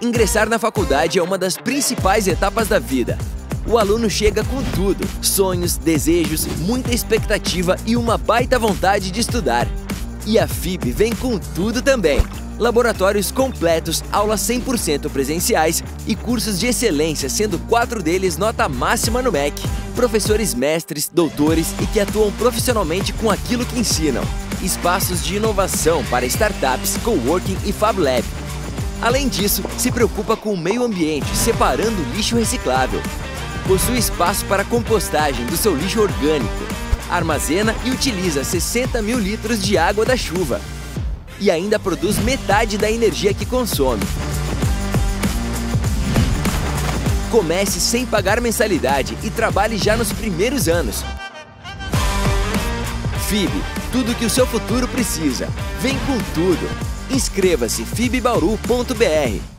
Ingressar na faculdade é uma das principais etapas da vida. O aluno chega com tudo: sonhos, desejos, muita expectativa e uma baita vontade de estudar. E a FIB vem com tudo também. Laboratórios completos, aulas 100% presenciais e cursos de excelência, sendo quatro deles nota máxima no MEC. Professores mestres, doutores e que atuam profissionalmente com aquilo que ensinam. Espaços de inovação para startups, coworking e Fab Lab Além disso, se preocupa com o meio ambiente, separando lixo reciclável. Possui espaço para compostagem do seu lixo orgânico. Armazena e utiliza 60 mil litros de água da chuva. E ainda produz metade da energia que consome. Comece sem pagar mensalidade e trabalhe já nos primeiros anos. FIB, tudo que o seu futuro precisa. Vem com tudo! Inscreva-se fibbauru.br.